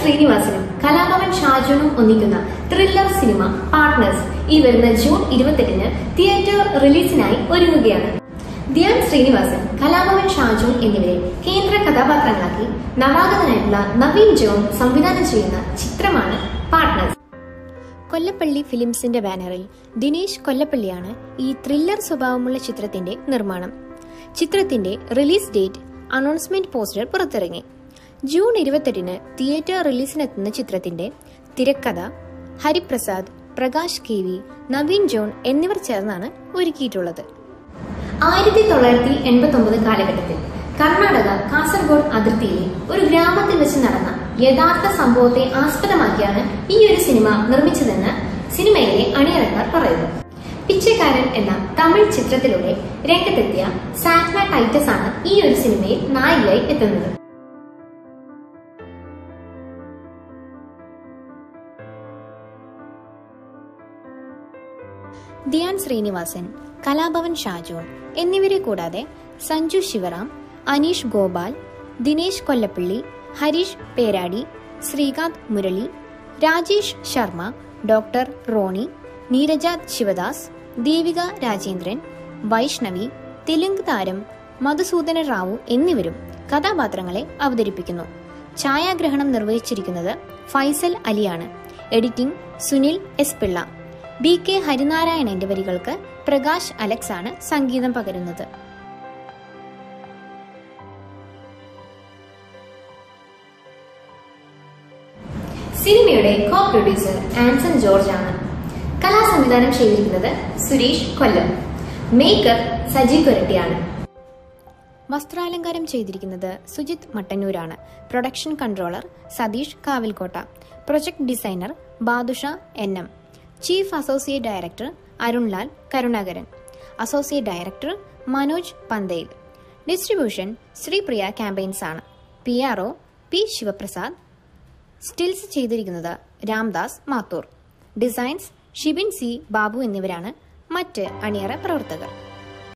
ശ്രീനിവാസനും കലാഭവൻ ഷാജുനും ഒന്നിക്കുന്ന thriller cinema partners ഈ വരുന്ന ജൂൺ ഇരുപത്തെട്ടിന് തിയേറ്റർ റിലീസിനായി ഒരുങ്ങുകയാണ്. ധ്യാൻ ശ്രീനിവാസൻ കലാഭവൻ ഷാജു എന്നിവരെ കേന്ദ്ര കഥാപാത്രങ്ങളാക്കി നവാഗതനായിട്ടുള്ള നവീൻ ജോൺ സംവിധാനം ചെയ്യുന്ന ചിത്രമാണ് പാർട്ട്നേഴ്സ് കൊല്ലപ്പള്ളി ഫിലിംസിന്റെ ബാനറിൽ ദിനേശ് കൊല്ലപ്പള്ളിയാണ് ഈ ത്രില്ലർ സ്വഭാവമുള്ള ചിത്രത്തിന്റെ നിർമ്മാണം. ചിത്രത്തിന്റെ റിലീസ് ഡേറ്റ് അനൗൺസ്മെന്റ് പോസ്റ്റർ പുറത്തിറങ്ങി. ജൂൺ ഇരുപത്തെട്ടിന് തിയേറ്റർ റിലീസിനെത്തുന്ന ചിത്രത്തിന്റെ തിരക്കഥ Hariprasad Prakash K V Naveen John എന്നിവർ ചേർന്നാണ് ഒരുക്കിയിട്ടുള്ളത്. ആയിരത്തി തൊള്ളായിരത്തി എൺപത്തി ഒമ്പത് കാലഘട്ടത്തിൽ കർണാടക കാസർഗോഡ് അതിർത്തിയിലെ ഒരു ഗ്രാമത്തിൽ വെച്ച് നടന്ന യഥാർത്ഥ സംഭവത്തെ ആസ്പദമാക്കിയാണ് ഈ ഒരു സിനിമ നിർമ്മിച്ചതെന്ന് സിനിമയിലെ അണിയറക്കാർ പറയുന്നു. പിച്ചക്കാരൻ എന്ന തമിഴ് ചിത്രത്തിലൂടെ രംഗത്തെത്തിയ സാറ്റ്ന ടൈറ്റസ് ആണ് ഈ ഒരു സിനിമയിൽ നായികയായി എത്തുന്നത്. ധ്യാൻ ശ്രീനിവാസൻ കലാഭവൻ ഷാജോൺ എന്നിവരെ കൂടാതെ സഞ്ജു ശിവറാം അനീഷ് ഗോപാൽ ദിനേശ് കൊല്ലപ്പള്ളി ഹരീഷ് പേരാടി ശ്രീകാന്ത് മുരളി രാജേഷ് ശർമ്മ ഡോക്ടർ റോണി നീരജ ശിവദാസ് ദേവിക രാജേന്ദ്രൻ വൈഷ്ണവി തെലുങ്ക് താരം മധുസൂദന റാവു എന്നിവരും കഥാപാത്രങ്ങളെ അവതരിപ്പിക്കുന്നു. ഛായാഗ്രഹണം നിർവഹിച്ചിരിക്കുന്നത് Faisal അലിയാണ്. Editing Sunil S Pillai. B K ഹരിനാരായണന്റെ വരികൾക്ക് പ്രകാശ് അലക്സ് ആണ് സംഗീതം പകരുന്നത്. സിനിമയുടെ കോ പ്രൊഡ്യൂസർ ആൻസൺ ജോർജ് ആണ്. കലാസംവിധാനം ചെയ്തിരിക്കുന്നത് സുരേഷ് കൊല്ലം. മേക്കപ്പ് സജി കൊരട്ടിയാണ്. വസ്ത്രാലങ്കാരം ചെയ്തിരിക്കുന്നത് Sujith മട്ടന്നൂരാണ് production controller Satheesh Kavilkotta project designer Badusha N M. Chief associate director Arunlal Karunakaran associate director Manoj Panthel. Distribution Sreepriya campaigns ആണ്. P R O P Sivaprasad. Stills ചെയ്തിരിക്കുന്നത് Ramdas Mathur. Designs Shibin C Babu എന്നിവരാണ് മറ്റ് അണിയറ പ്രവർത്തകർ.